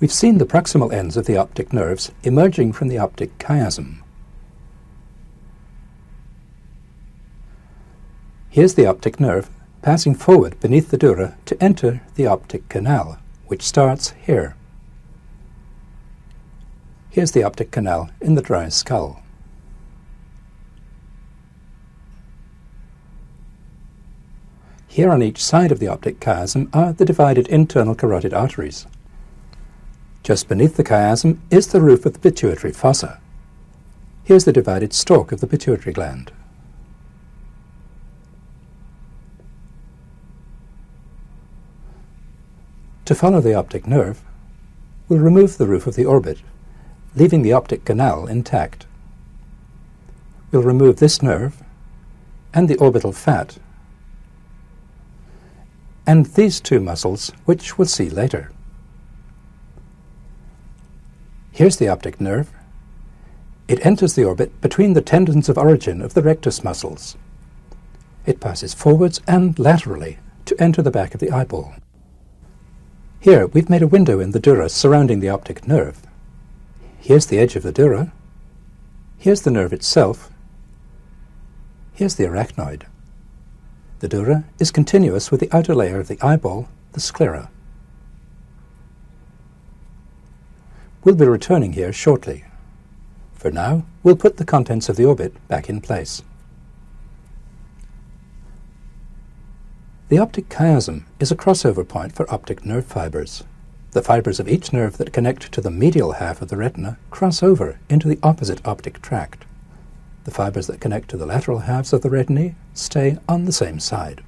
We've seen the proximal ends of the optic nerves emerging from the optic chiasm. Here's the optic nerve passing forward beneath the dura to enter the optic canal, which starts here. Here's the optic canal in the dry skull. Here on each side of the optic chiasm are the divided internal carotid arteries. Just beneath the chiasm is the roof of the pituitary fossa. Here's the divided stalk of the pituitary gland. To follow the optic nerve, we'll remove the roof of the orbit, leaving the optic canal intact. We'll remove this nerve and the orbital fat and these two muscles, which we'll see later. Here's the optic nerve. It enters the orbit between the tendons of origin of the rectus muscles. It passes forwards and laterally to enter the back of the eyeball. Here, we've made a window in the dura surrounding the optic nerve. Here's the edge of the dura. Here's the nerve itself. Here's the arachnoid. The dura is continuous with the outer layer of the eyeball, the sclera. We'll be returning here shortly. For now, we'll put the contents of the orbit back in place. The optic chiasm is a crossover point for optic nerve fibers. The fibers of each nerve that connect to the medial half of the retina cross over into the opposite optic tract. The fibers that connect to the lateral halves of the retinae stay on the same side.